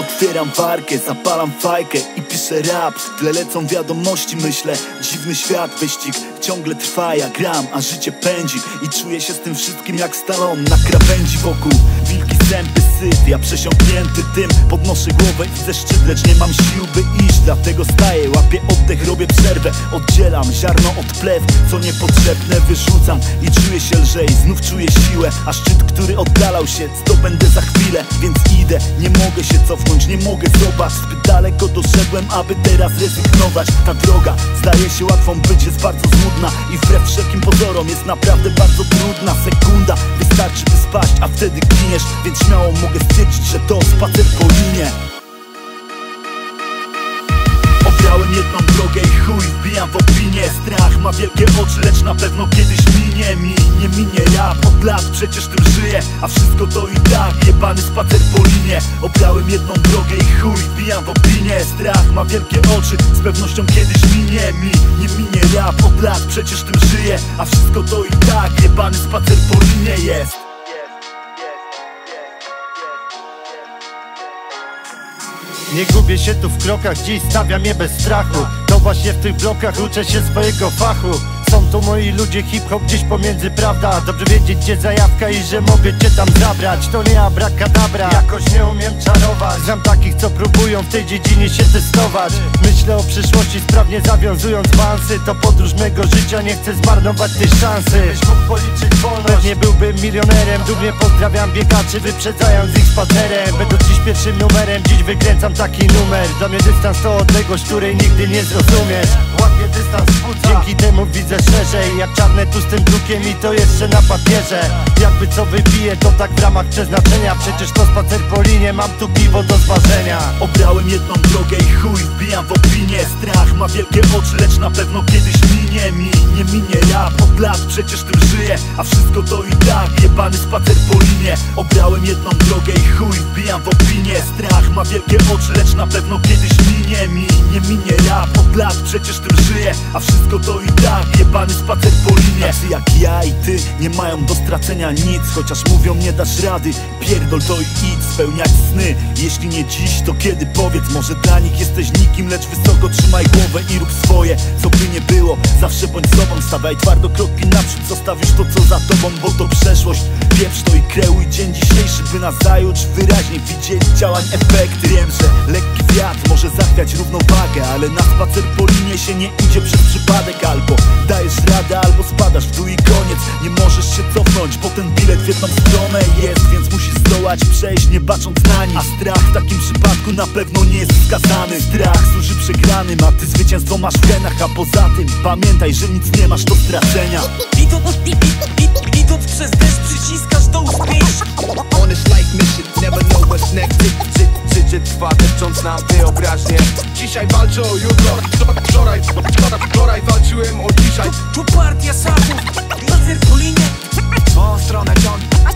Otwieram warkę, zapalam fajkę i piszę rap. W tle lecą wiadomości, myślę Dziwny świat, wyścig. Ciągle trwa Ja gram, a życie pędzi. I czuję się z tym wszystkim jak stalon Na krawędzi wokół. Wilki zęby syt Ja przesiąknięty tym, podnoszę głowę i widzę szczyt Lecz nie mam sił by dlatego staję Łapię oddech, robię przerwę. Oddzielam ziarno od plew, co niepotrzebne wyrzucam. I czuję się lżej, znów czuję siłę. A szczyt, który oddalał się, zdobędę za chwilę. Więc idę, nie mogę się cofnąć, nie mogę zobacz. Zbyt daleko doszedłem, aby teraz rezygnować. Ta droga zdaje się łatwą być, jest bardzo złudna I wbrew wszelkim pozorom jest naprawdę bardzo trudna. Sekunda wystarczy by spaść, a wtedy giniesz. Więc śmiało mogę stwierdzić, że to spacer po linie wbijam w opinię. Strach ma wielkie oczy, lecz na pewno kiedyś minie. Mi Nie minie rap od lat, przecież tym żyję A wszystko to i tak, jebany spacer po linie. Obrałem jedną drogę i chuj wbijam w opinię. Strach ma wielkie oczy, z pewnością kiedyś minie. Mi Nie minie rap od lat, przecież tym żyję A wszystko to i tak, jebany spacer po linie jest. Nie gubię się tu w krokach, dziś stawiam je bez strachu Właśnie w tych blokach uczę się swojego fachu. Są to moi ludzie hip-hop gdzieś pomiędzy prawda? Dobrze wiedzieć gdzie zajawka i że mogę cię tam zabrać. To nie abrakadabra, jakoś nie umiem czarować. Znam takich co próbują w tej dziedzinie się testować. Myślę o przyszłości sprawnie zawiązując bansy. To podróż mego życia, nie chcę zmarnować tej szansy. Mógł policzyć wolność. Pewnie byłbym milionerem. Dumnie pozdrawiam biegaczy wyprzedzając ich spacerem. Będę dziś pierwszym numerem, dziś wykręcam taki numer. Dla mnie dystans to odległość, której nigdy nie zrozumiesz Łapię dystans Dzięki temu widzę szerzej Jak czarne tłustym drukiem i to jeszcze na papierze. Jakby co wybije to tak w ramach przeznaczenia. Przecież to spacer po linie, mam tu piwo do zważenia. Obrałem jedną drogę i chuj wbijam w opinię. Strach ma wielkie oczy, lecz na pewno kiedyś minie mi Nie minie rap od lat, przecież tym żyję A wszystko to i tak, jebany spacer po linie. Obrałem jedną drogę i chuj wbijam w opinię. Strach ma wielkie oczy, lecz na pewno kiedyś minie mi. Nie minie rap od lat, przecież tym żyję A wszystko to i tak, jebany spacer po linie ja i ty nie mają do stracenia nic Chociaż mówią nie dasz rady, pierdol to i idź Spełniać sny, jeśli nie dziś to kiedy? Powiedz Może dla nich jesteś nikim, lecz wysoko trzymaj głowę i rób swoje Co by nie było, zawsze bądź sobą Stawaj twardo kroki naprzód, zostaw już to co za tobą Bo to przeszłość, pieprz to i kreuj dzień dzisiejszy By na zajutrz wyraźnie widzieć. Działań efekty. Wiem, że lekki wiatr może zachwiać równowagę Ale na spacer po linie się nie idzie przez przypadek Albo jedną stronę jest Więc musisz zdołać przejść, nie bacząc na nic. A strach w takim przypadku na pewno nie jest wskazany. Strach służy przegranym, a ty zwycięstwo masz w genach. A poza tym pamiętaj, że nic nie masz do stracenia. Idąc, idąc przez deszcz przyciskasz do uspięć On this life mission, never know what's next. Ży, ży, Życie trwa, depcząc nam wyobraźnię. Dzisiaj walczę o jutro. Wczoraj, wczoraj, wczoraj walczyłem o dzisiaj. Tu partia sapów, laser po linie Swą stronę ciąg, ciągnie